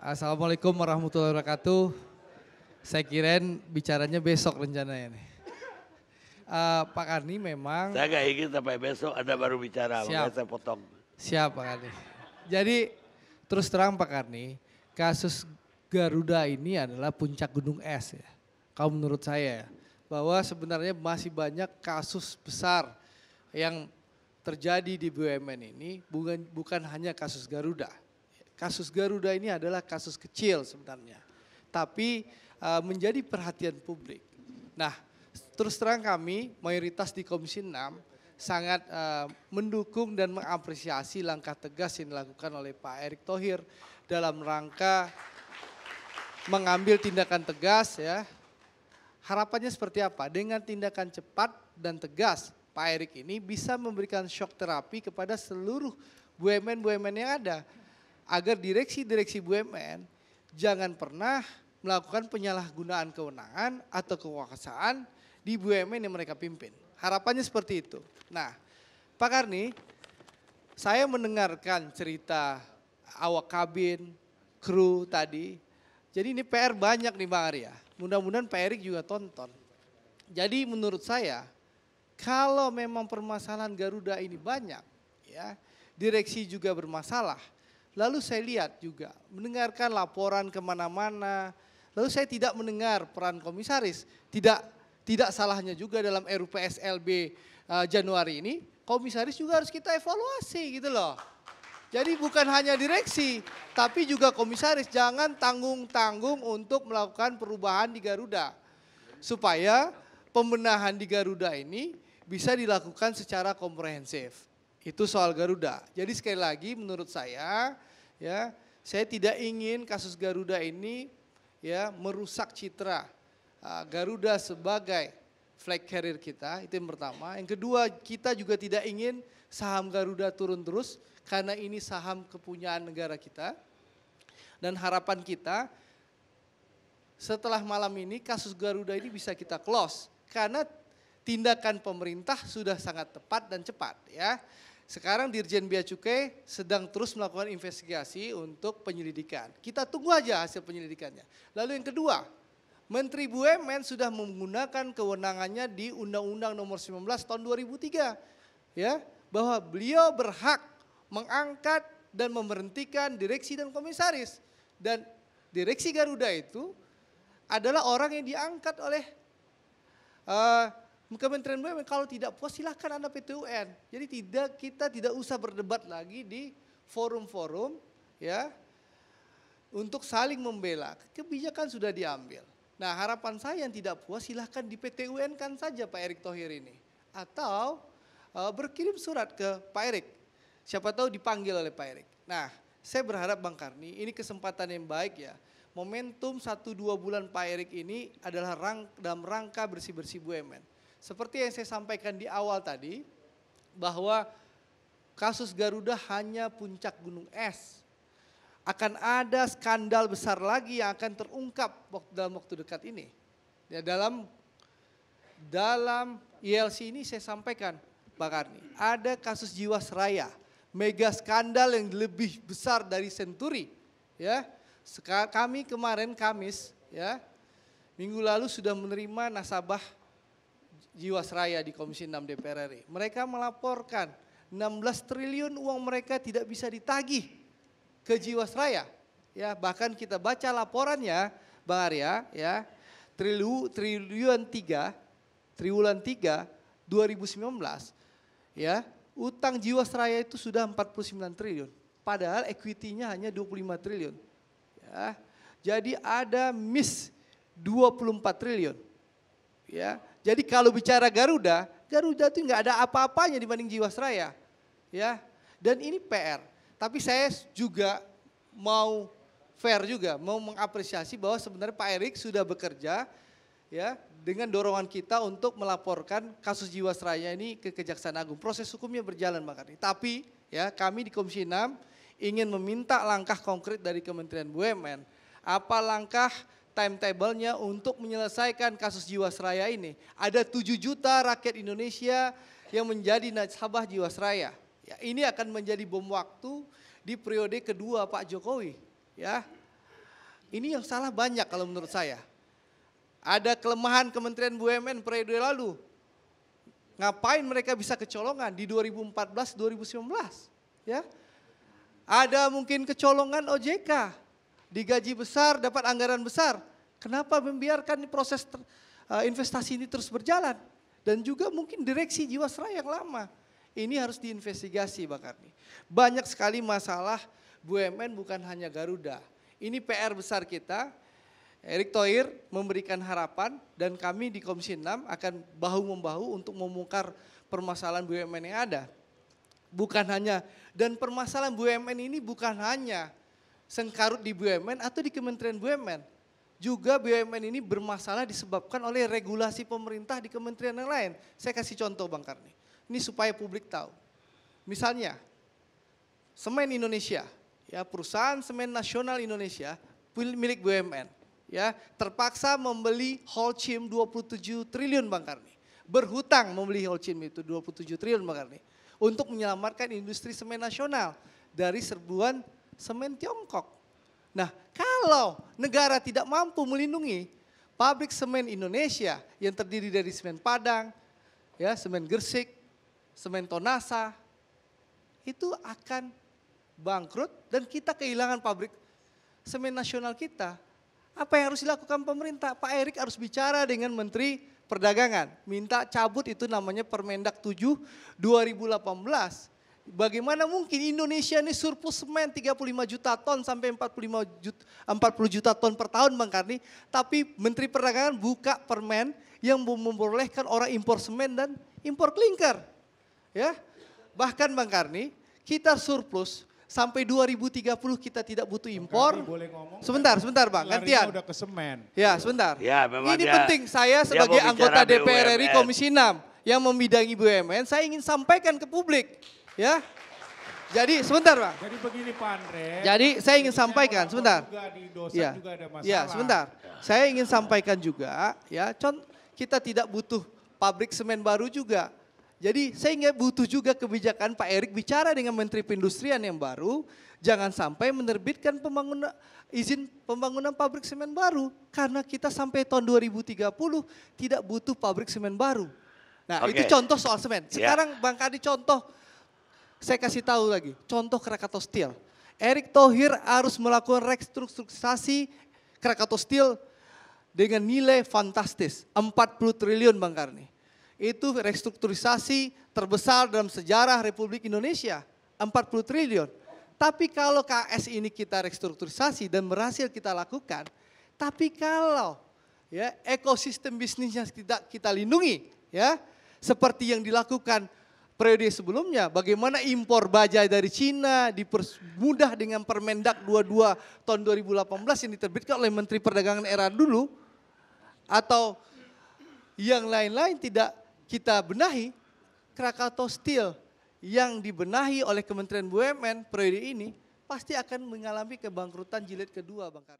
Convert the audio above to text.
Assalamualaikum warahmatullahi wabarakatuh. Saya kirain bicaranya besok rencananya nih. Uh, Pak Karni memang... Saya nggak ingin sampai besok Anda baru bicara, Siap. saya potong. Siap Pak Karni. Jadi terus terang Pak Karni, kasus Garuda ini adalah puncak gunung es ya. Kalau menurut saya ya, bahwa sebenarnya masih banyak kasus besar yang terjadi di BUMN ini bukan bukan hanya kasus Garuda. Kasus Garuda ini adalah kasus kecil sebenarnya, tapi uh, menjadi perhatian publik. Nah, terus terang kami mayoritas di Komisi 6 sangat uh, mendukung dan mengapresiasi langkah tegas yang dilakukan oleh Pak Erick Thohir dalam rangka mengambil tindakan tegas ya Harapannya seperti apa? Dengan tindakan cepat dan tegas, Pak Erik ini bisa memberikan shock terapi kepada seluruh BUMN-BUMN yang ada. Agar direksi-direksi BUMN jangan pernah melakukan penyalahgunaan kewenangan atau kekuasaan di BUMN yang mereka pimpin. Harapannya seperti itu. Nah, Pak Karni, saya mendengarkan cerita awak kabin, kru tadi. Jadi ini PR banyak nih Bang Arya Mudah-mudahan Pak Erik juga tonton. Jadi menurut saya kalau memang permasalahan Garuda ini banyak ya, direksi juga bermasalah. Lalu saya lihat juga mendengarkan laporan ke mana-mana. Lalu saya tidak mendengar peran komisaris. Tidak tidak salahnya juga dalam RUPSLB uh, eh, Januari ini komisaris juga harus kita evaluasi gitu loh. Jadi bukan hanya direksi, tapi juga komisaris jangan tanggung-tanggung untuk melakukan perubahan di Garuda. Supaya pembenahan di Garuda ini bisa dilakukan secara komprehensif. Itu soal Garuda. Jadi sekali lagi menurut saya ya, saya tidak ingin kasus Garuda ini ya merusak citra uh, Garuda sebagai flag carrier kita, itu yang pertama. Yang kedua, kita juga tidak ingin saham Garuda turun terus karena ini saham kepunyaan negara kita. Dan harapan kita setelah malam ini kasus Garuda ini bisa kita close karena tindakan pemerintah sudah sangat tepat dan cepat ya. Sekarang Dirjen Bea Cukai sedang terus melakukan investigasi untuk penyelidikan. Kita tunggu aja hasil penyelidikannya. Lalu yang kedua, Menteri BUMN sudah menggunakan kewenangannya di Undang-Undang Nomor 19 tahun 2003 ya, bahwa beliau berhak mengangkat dan memberhentikan direksi dan komisaris. Dan direksi Garuda itu adalah orang yang diangkat oleh uh, Kementerian BUMN. Kalau tidak puas silahkan Anda PTUN. Jadi tidak kita tidak usah berdebat lagi di forum-forum ya untuk saling membela. Kebijakan sudah diambil. Nah harapan saya yang tidak puas silahkan di PTUN kan saja Pak Erick Thohir ini. Atau uh, berkirim surat ke Pak Erick Siapa tahu dipanggil oleh Pak Erik. Nah, saya berharap Bang Karni ini kesempatan yang baik ya. Momentum satu dua bulan Pak Erik ini adalah rang, dalam rangka bersih-bersih BUMN. Seperti yang saya sampaikan di awal tadi, bahwa kasus Garuda hanya puncak gunung es. Akan ada skandal besar lagi yang akan terungkap dalam waktu dekat ini. Ya, dalam dalam ILC ini saya sampaikan, Pak Karni, ada kasus Jiwasraya mega skandal yang lebih besar dari Senturi. Ya, kami kemarin Kamis, ya, minggu lalu sudah menerima nasabah Jiwasraya di Komisi 6 DPR RI. Mereka melaporkan 16 triliun uang mereka tidak bisa ditagih ke Jiwasraya. Ya, bahkan kita baca laporannya, Bang Arya, ya, triliun triliun 3, triwulan 3 2019, ya, utang Jiwasraya itu sudah 49 triliun. Padahal equity-nya hanya 25 triliun. Ya. Jadi ada miss 24 triliun. Ya. Jadi kalau bicara Garuda, Garuda itu nggak ada apa-apanya dibanding Jiwasraya. Ya. Dan ini PR. Tapi saya juga mau fair juga, mau mengapresiasi bahwa sebenarnya Pak Erik sudah bekerja ya dengan dorongan kita untuk melaporkan kasus Jiwasraya ini ke Kejaksaan Agung. Proses hukumnya berjalan Bang Karni. Tapi ya kami di Komisi 6 ingin meminta langkah konkret dari Kementerian BUMN. Apa langkah timetable-nya untuk menyelesaikan kasus Jiwasraya ini? Ada 7 juta rakyat Indonesia yang menjadi nasabah Jiwasraya. Ya, ini akan menjadi bom waktu di periode kedua Pak Jokowi. Ya, Ini yang salah banyak kalau menurut saya. Ada kelemahan Kementerian BUMN periode lalu. Ngapain mereka bisa kecolongan di 2014 2019? Ya. Ada mungkin kecolongan OJK. Digaji besar, dapat anggaran besar. Kenapa membiarkan proses uh, investasi ini terus berjalan? Dan juga mungkin direksi Jiwasraya yang lama. Ini harus diinvestigasi Bang Karni. Banyak sekali masalah BUMN bukan hanya Garuda. Ini PR besar kita. Erick Thohir memberikan harapan dan kami di Komisi 6 akan bahu-membahu untuk membongkar permasalahan BUMN yang ada. Bukan hanya, dan permasalahan BUMN ini bukan hanya sengkarut di BUMN atau di Kementerian BUMN. Juga BUMN ini bermasalah disebabkan oleh regulasi pemerintah di kementerian yang lain. Saya kasih contoh Bang Karni. Ini supaya publik tahu. Misalnya, Semen Indonesia, ya perusahaan semen nasional Indonesia milik BUMN ya terpaksa membeli Holcim 27 triliun Bang Karni. Berhutang membeli Holcim itu 27 triliun Bang Karni untuk menyelamatkan industri semen nasional dari serbuan semen Tiongkok. Nah, kalau negara tidak mampu melindungi pabrik semen Indonesia yang terdiri dari semen Padang, ya, semen Gersik, semen Tonasa, itu akan bangkrut dan kita kehilangan pabrik semen nasional kita apa yang harus dilakukan pemerintah? Pak Erik harus bicara dengan Menteri Perdagangan. Minta cabut itu namanya Permendak 7 2018. Bagaimana mungkin Indonesia ini surplus semen 35 juta ton sampai 45 juta, 40 juta ton per tahun Bang Karni. Tapi Menteri Perdagangan buka permen yang membolehkan orang impor semen dan impor klinker. Ya, Bahkan Bang Karni kita surplus sampai 2030 kita tidak butuh impor. boleh ngomong. Sebentar, sebentar Bang, gantian. udah ke semen. Ya, sebentar. Ya, memang Ini dia- penting saya sebagai anggota DPR RI. Komisi 6 yang membidangi BUMN, saya ingin sampaikan ke publik, ya. Jadi sebentar, Bang. Jadi begini Pak Andre. Jadi saya ingin sampaikan, sebentar. Juga di dosa Ya, juga ada masalah. ya, sebentar. Saya ingin sampaikan juga, ya, con kita tidak butuh pabrik semen baru juga. Jadi saya ingin butuh juga kebijakan Pak Erik bicara dengan Menteri Perindustrian yang baru, jangan sampai menerbitkan pembangunan izin pembangunan pabrik semen baru karena kita sampai tahun 2030 tidak butuh pabrik semen baru. Nah, Oke. itu contoh soal semen. Ya. Sekarang Bang Kadi contoh saya kasih tahu lagi, contoh Krakatau Steel. Erick Thohir harus melakukan restrukturisasi Krakatau Steel dengan nilai fantastis, 40 triliun Bang Karni. Itu restrukturisasi terbesar dalam sejarah Republik Indonesia, 40 triliun. Tapi kalau KS ini kita restrukturisasi dan berhasil kita lakukan, tapi kalau ya ekosistem bisnisnya tidak kita lindungi, ya seperti yang dilakukan periode sebelumnya, bagaimana impor baja dari Cina dipermudah dengan Permendak 22 tahun 2018 yang diterbitkan oleh Menteri Perdagangan era dulu, atau yang lain-lain tidak kita benahi, Krakatau Steel yang dibenahi oleh Kementerian BUMN periode ini pasti akan mengalami kebangkrutan jilid kedua Bang Karno.